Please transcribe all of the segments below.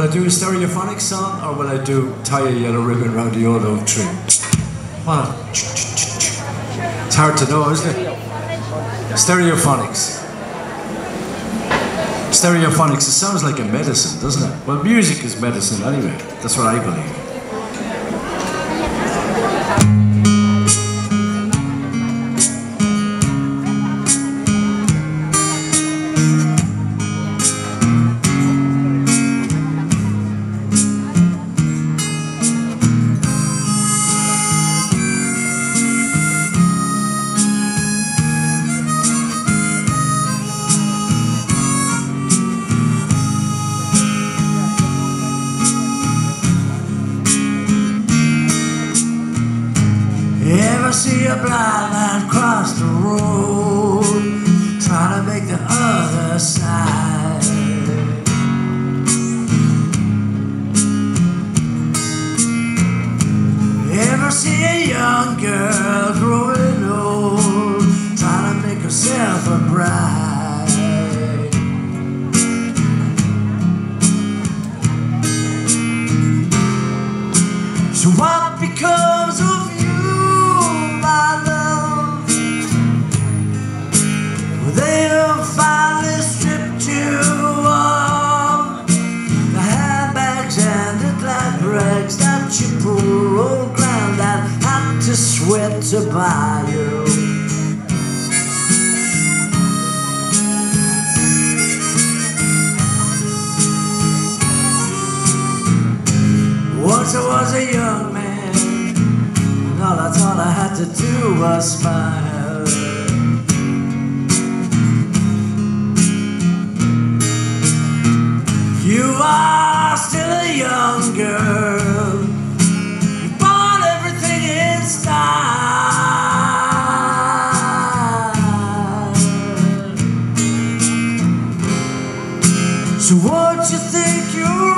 will I do a stereophonic song or will I do tie a yellow ribbon around the old oak tree? It's hard to know, isn't it? Stereophonics. Stereophonics, it sounds like a medicine, doesn't it? Well, music is medicine anyway. That's what I believe. Ever see a blind man cross the road, trying to make the other side? Ever see a young girl growing old, trying to make herself a bride? To buy you. Once I was a young man, and all I thought I had to do was smile. So what you think you're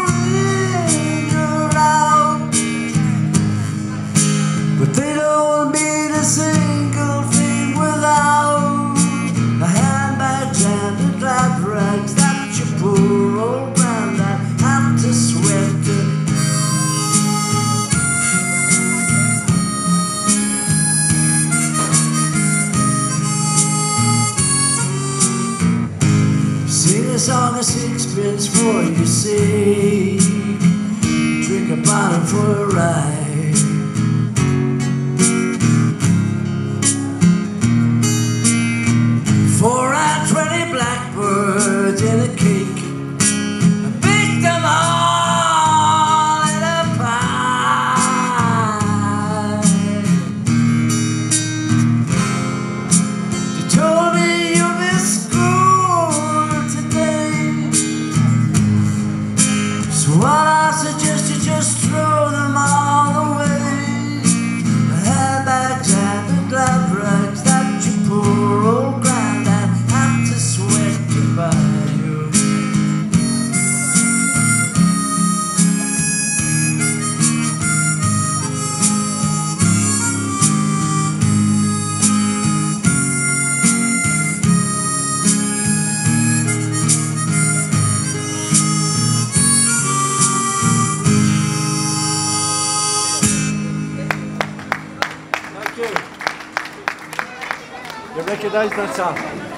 A song of sixpence for you see. Drink a bottle for a ride. Thank you. You recognize that song?